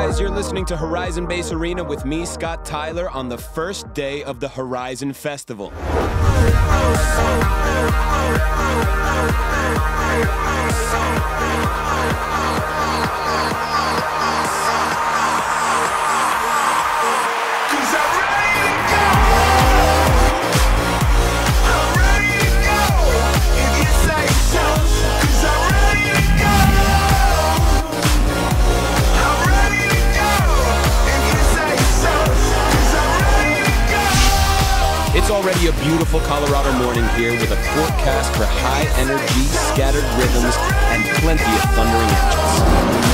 Guys, you're listening to Horizon Bass Arena with me, Scott Tyler, on the first day of the Horizon Festival. It's already a beautiful Colorado morning here with a forecast for high energy, scattered rhythms, and plenty of thundering engines.